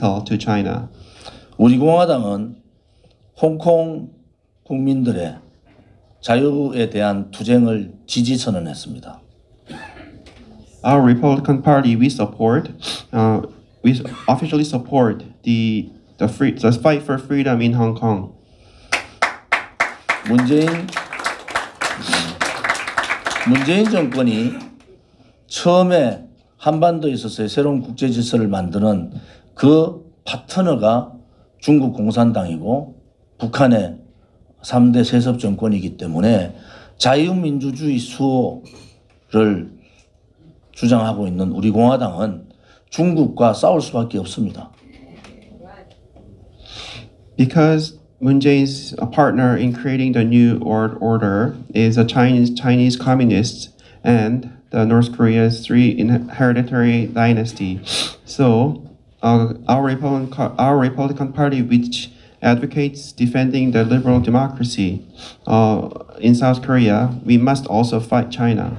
to China. 우리 공화당은 홍콩 국민들의 자유에 대한 투쟁을 지지 선언했습니다. Our Republican Party, we support, uh, we officially support the the free the fight for freedom in Hong Kong. 문재인 문재인 정권이 처음에 한반도에 있어서의 새로운 국제 질서를 만드는 그 파트너가 중국 공산당이고 북한의 3대 세습 정권이기 때문에 자유민주주의 수호를 주장하고 있는 우리 공화당은 중국과 싸울 수밖에 없습니다. Because Moon Jae-in's partner in creating the new world order is a Chinese Chinese communists and the North Korea's three hereditary dynasty. So, uh, our Republican our Republican Party, which advocates defending the liberal democracy uh, in South Korea, we must also fight China.